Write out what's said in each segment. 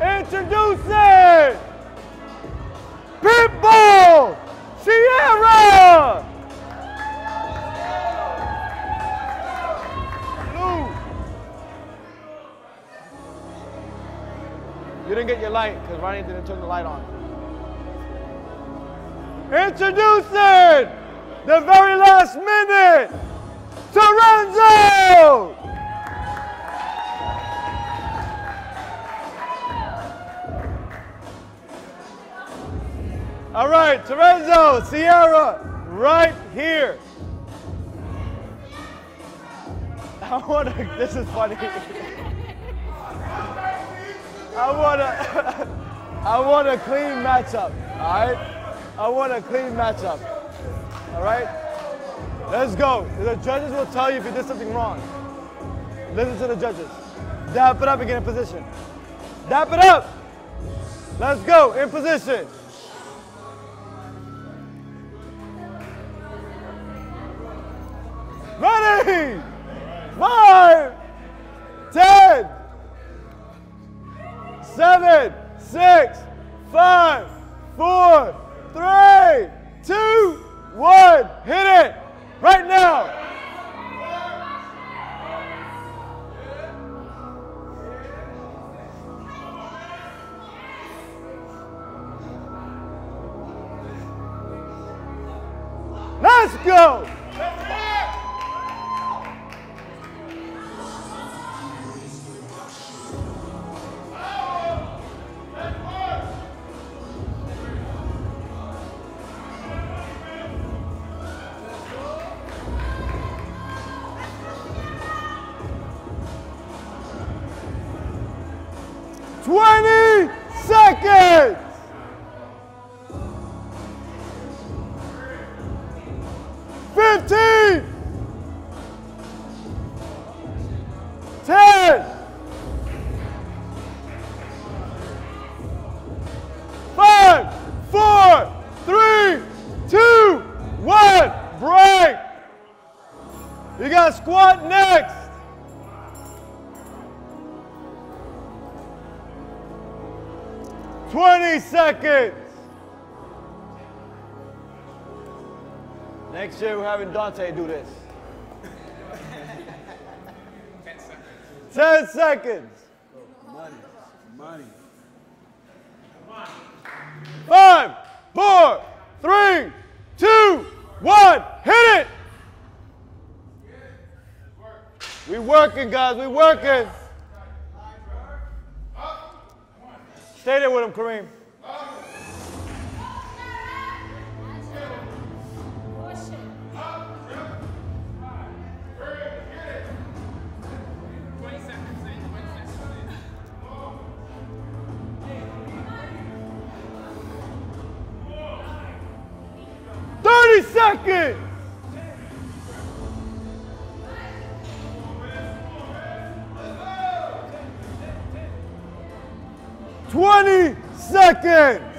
Introducing Pitbull Ciara. Lou. You didn't get your light because Ronnie didn't turn the light on. Introducing the very last minute, Terenzo! Right, Terenzo, Ciara, right here. I wanna, this is funny. I want a, I want a clean matchup, all right? I want a clean matchup, all right? Let's go. The judges will tell you if you did something wrong. Listen to the judges. Dap it up and get in position. Dap it up. Let's go, in position. Ready? Five, ten, seven, six, five, four, three, two, one. Hit it right now. Let's go. Seconds. Next year we're having Dante do this. Ten seconds. Money. Five, four, three, two, one. Hit it. We working, guys. We working. Stay there with him, Kareem. Twenty seconds.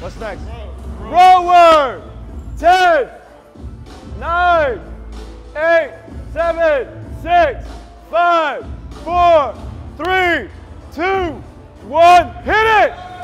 What's next? Rower. Ten, nine, eight, seven, six, five, four, three, two, one. Hit it.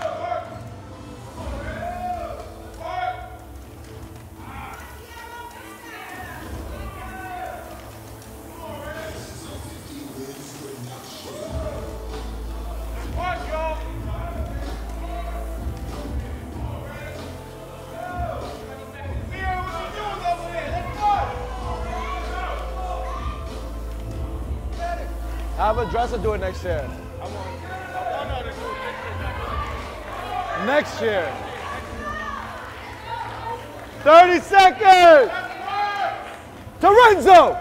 Have a dresser do it next year. Next year. 30 seconds. Terenzo.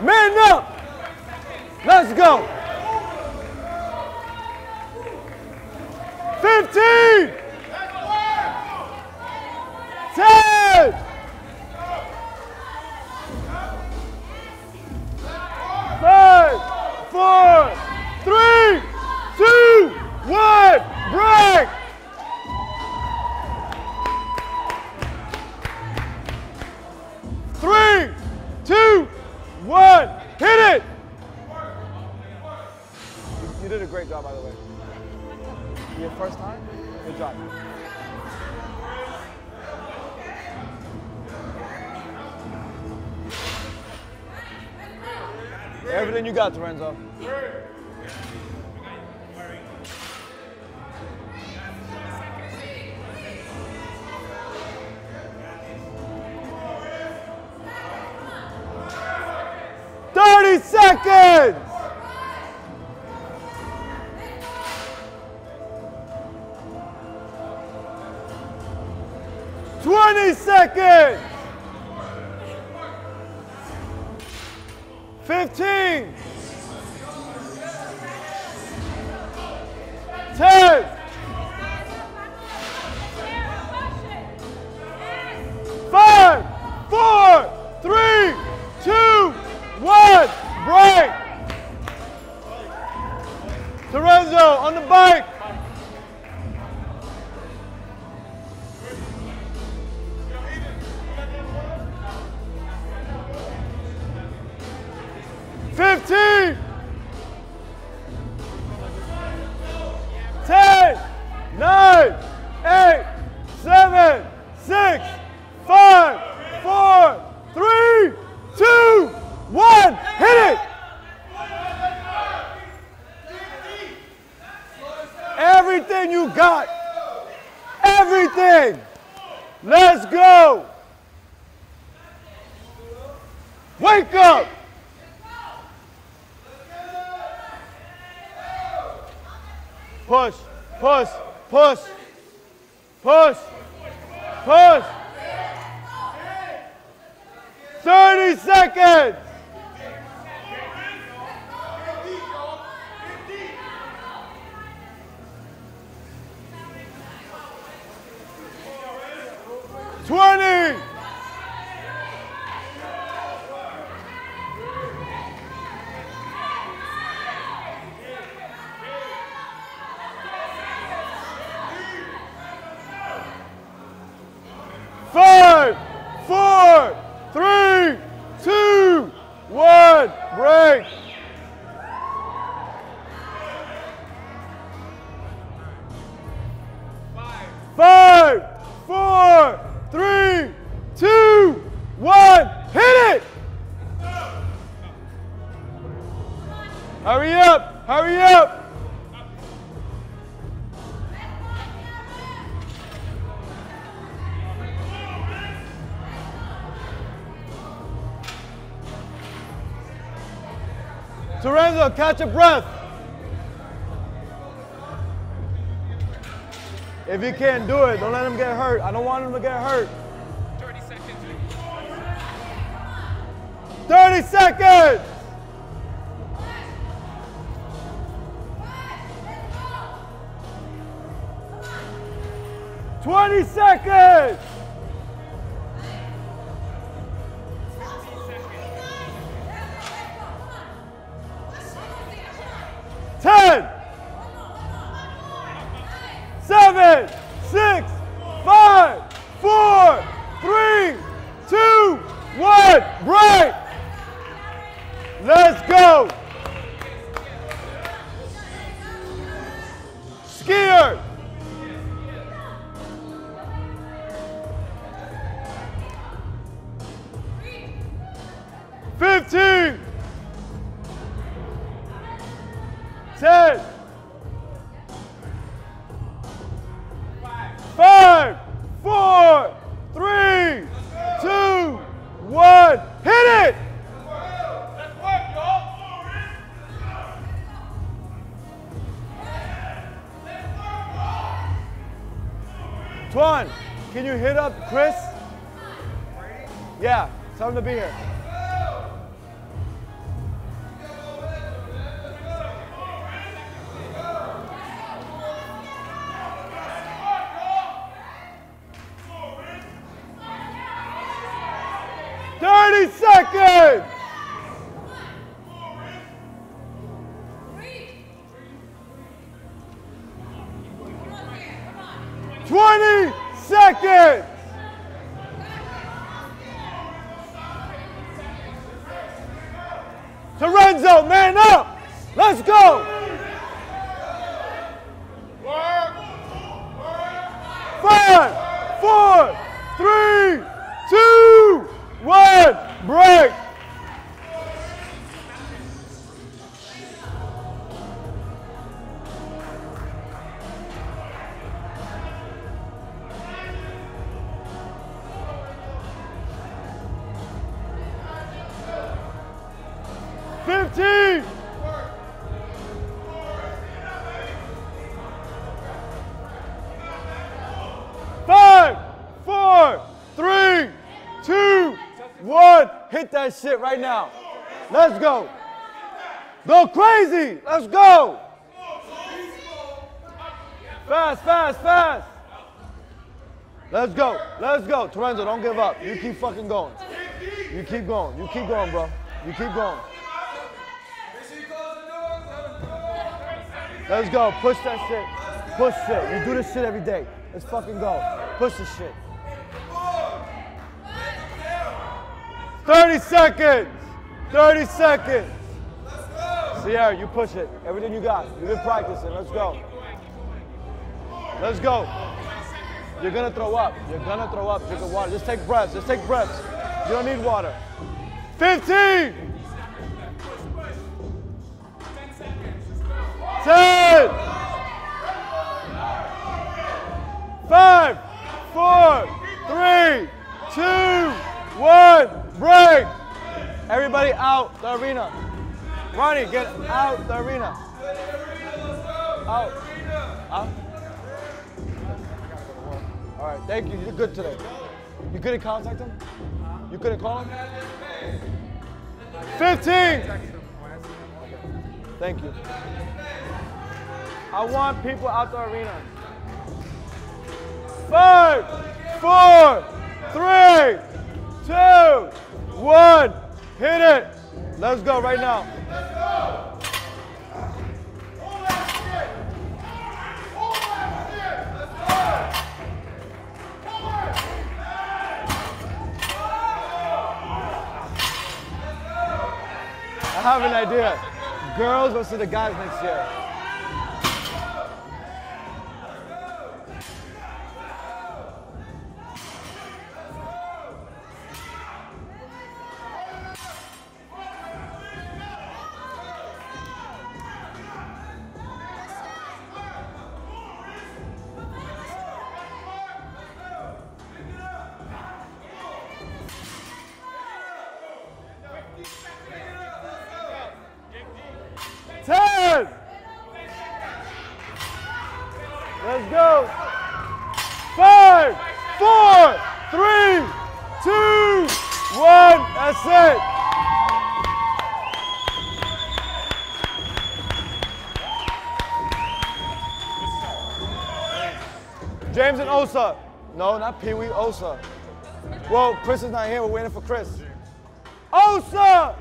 Man up. Let's go. 15. Three, two, one, hit it! You did a great job, by the way. Your first time? Good job. Everything you got, Lorenzo. Thirty Let's go. Wake up. Push, push, push, push, push. 30 seconds. Twenty. Five, four, three, two, one. Break. Lorenzo, catch a breath. If you can't do it, don't let him get hurt. I don't want him to get hurt. 30 seconds. 30 seconds. Twenty seconds. Can you hit up Chris? Yeah, tell him to be here. Thirty seconds. That shit right now. Let's go. Go crazy. Let's go. Fast, fast, fast. Let's go. Let's go. Terenzo, don't give up. You keep fucking going. You keep going. You keep going, bro. You keep going. Let's go. Push that shit. Push shit. You do this shit every day. Let's fucking go. Push the shit. 30 seconds. 30 seconds. Ciara, you push it. Everything you got. You've been practicing. Let's go. Let's go. You're gonna throw up. You're gonna throw up. Drink water. Just take breaths. Just take breaths. You don't need water. 15. 10. Five, four, three, two, one. Break. Everybody out the arena. Ronnie, get out the arena. Out. Out. All right, thank you. You're good today. You couldn't contact contacting? You couldn't call calling? 15. Thank you. I want people out the arena. Five, four, three, two, one. Hit it. Let's go right now. I have an idea. Girls versus the guys next year. Go. Five, four, three, two, one. That's it. James and Osa. No, not Pee Wee, Osa. Well, Chris is not here. We're waiting for Chris. Osa!